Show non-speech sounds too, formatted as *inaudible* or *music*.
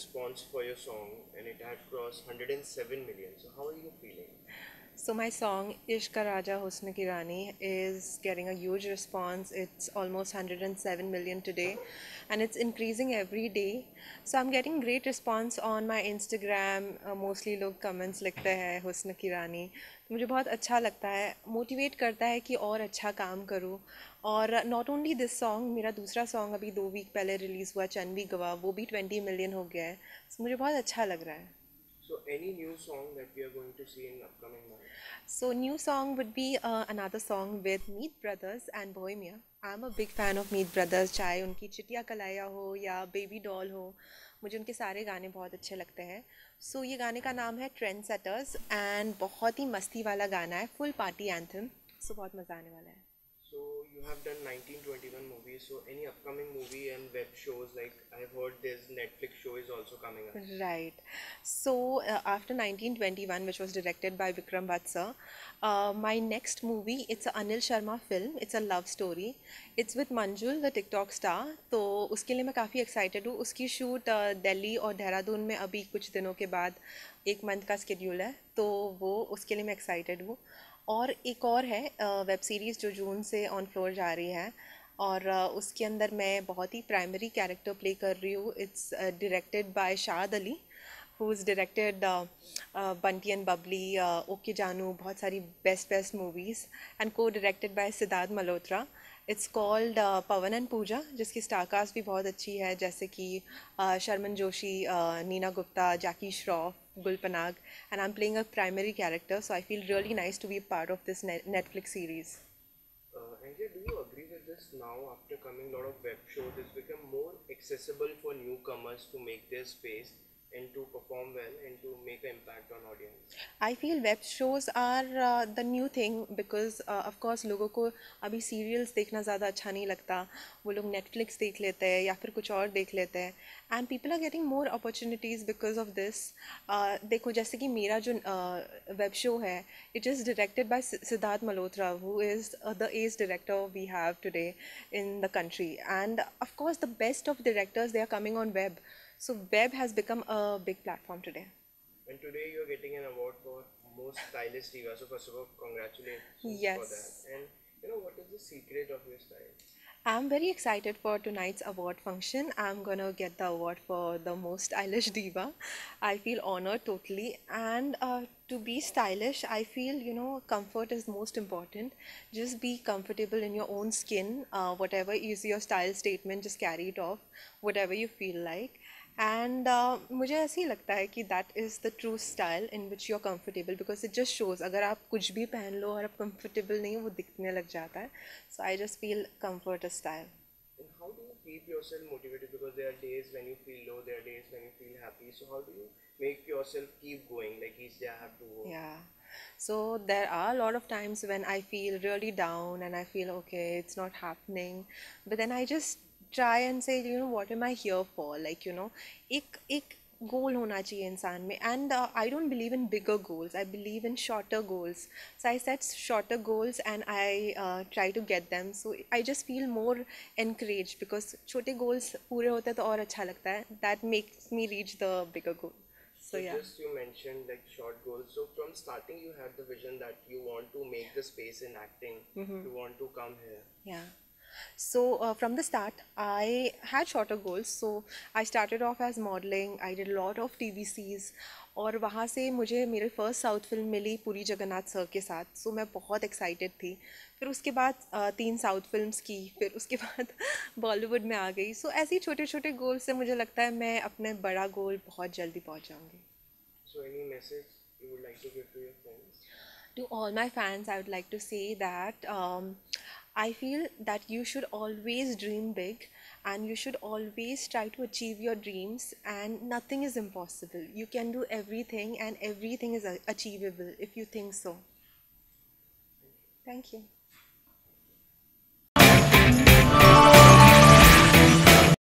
response for your song and it had crossed 107 million. So how are you feeling? So my song Ishka Raja Husn Kirani is getting a huge response. It's almost 107 million today and it's increasing every day. So I'm getting great response on my Instagram. Uh, mostly log comments like hai Husn Kirani. मुझे बहुत अच्छा लगता है motivate करता है कि और अच्छा काम करो। और नॉट ओनली दिस सॉन्ग मेरा दूसरा सॉन्ग अभी दो वीक पहले रिलीज़ हुआ चनवी गवा वो भी ट्वेंटी मिलियन हो गया है। So, मुझे बहुत अच्छा लग रहा है। So new song would be another song with Meet brothers and Bohemia I am a big fan of Meet brothers चाहे उनकी चिटिया कलाया हो या बेबी डॉल हो। मुझे उनके सारे गाने बहुत अच्छे लगते हैं। सो so, ये गाने का नाम है ट्रेंड सेटर्स एंड बहुत ही मस्ती वाला गाना है। Full party anthem so so, बहुत मज़ा आने वाला है। So you have done 1921 movies. So any upcoming movie and web shows like I've heard this Netflix show is also coming up. Right. So uh, after 1921, which was directed by Vikram Vatsa, uh, my next movie it's a Anil Sharma film. It's a love story. It's with Manjul, the TikTok star. तो उसके लिए मैं काफ़ी excited हूँ उसकी shoot Delhi और देहरादून में अभी कुछ दिनों के बाद एक मंथ का स्केड्यूल है तो वो उसके लिए मैं एक्साइटेड हूँ और एक और है वेब सीरीज़ जो जून से ऑन फ्लोर जा रही है और उसके अंदर मैं बहुत ही प्राइमरी कैरेक्टर प्ले कर रही हूँ। It's directed by Shaad Ali who is directed Bunty and Babli okay Jaanu, बहुत सारी बेस्ट बेस्ट मूवीज़ एंड को directed by Siddharth Malhotra it's called Pawan and Pooja जिसकी स्टारकास्ट भी बहुत अच्छी है, जैसे कि Sharman Joshi Neena Gupta Jackie Shroff Gul Panag and I am playing a primary character so I feel really nice to be part of this Netflix series and to perform well and to make an impact on audience i feel web shows are uh, the new thing because uh, of course लोगों को अभी serials देखना ज़्यादा अच्छा नहीं लगता वो लोग नेटफ्लिक्स देख लेते हैं या फिर कुछ और देख लेते हैं and people are getting more opportunities because of this देखो जैसे कि मेरा जो वेब शो है it is directed by Siddharth Malhotra who is the ace director we have today in the country and of course the best of directors they are coming on web So web has become a big platform today. And today you're getting an award for most stylish diva. So first of all, congratulations yes. for that. And you know what is the secret of your style? I'm very excited for tonight's award function. I'm gonna get the award for the most stylish *laughs* diva. I feel honored totally. And uh, to be stylish, I feel you know comfort is most important. Just be comfortable in your own skin. Uh, whatever is your style statement, just carry it off. Whatever you feel like. And uh, मुझे ऐसे ही लगता है कि that is the true style in which you are comfortable because it just shows अगर आप कुछ भी पहन लो और आप कंफर्टेबल नहीं हो वो दिखने लग जाता है so I just feel comfort style how do you keep yourself motivated because there are days when you feel low there are days when you feel happy so how do you make yourself keep going like each day i have to work yeah so there are a lot of times when i feel really down and i feel okay it's not happening but then i just try and say you know what am i here for like you know एक एक गोल होना चाहिए इंसान में and I don't believe in bigger goals I believe in shorter goals so I set shorter goals and I try to get them so I just feel more encourage because छोटे goals पूरे होते हैं तो और अच्छा लगता है that makes me reach the bigger goal So, so yeah. just you mentioned like short goals. So from starting, you had the vision that you want to make the space in acting. Mm-hmm. You want to come here. Yeah. So uh, from the start, I had shorter goals. So I started off as modeling. I did a lot of TVCs और वहाँ से मुझे मेरे first south film मिली पूरी Jagannath sir के साथ। सो so, मैं बहुत एक्साइटेड थी। फिर उसके बाद तीन साउथ फिल्म्स की। फिर उसके बाद *laughs* बॉलीवुड में आ गई। सो so, ऐसे ही छोटे छोटे गोल से मुझे लगता है मैं अपने बड़ा गोल बहुत जल्दी पहुँच जाऊँगी। So To all my fans, I would like to say that um, I feel that you should always dream big and you should always try to achieve your dreams and nothing is impossible. You can do everything and everything is achievable if you think so. Thank you.